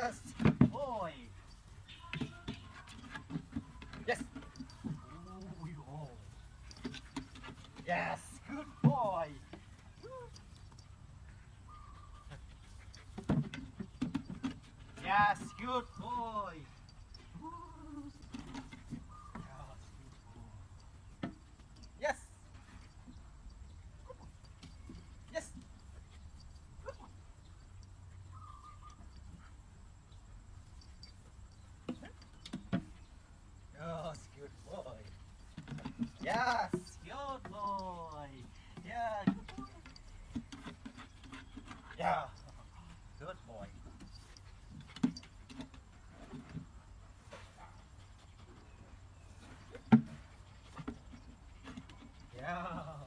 Yes. Boy. Yes. Oh, yes. Good boy. Yes, good boy. Yes, good boy. Yeah. Yeah, good boy. Yeah.